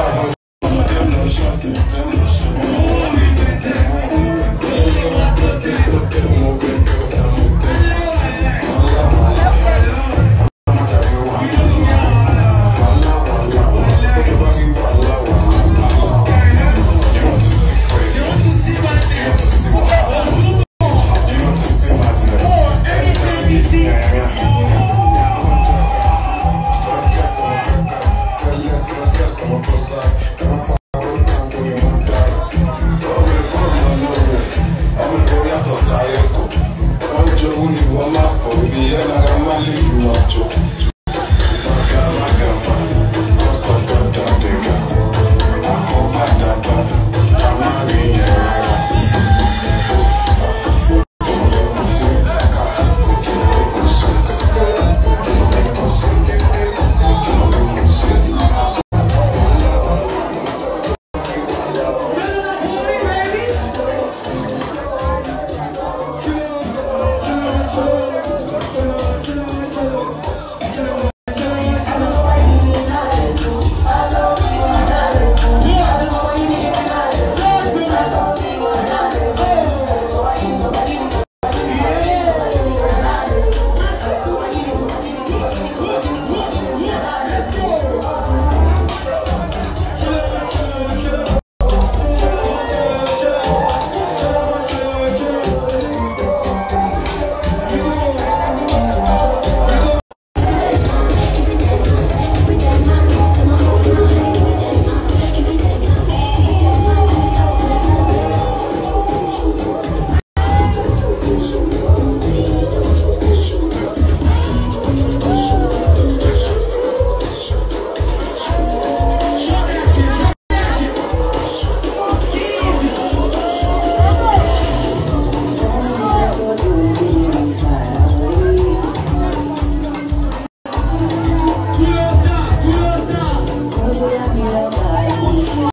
I'm not damn no shelter.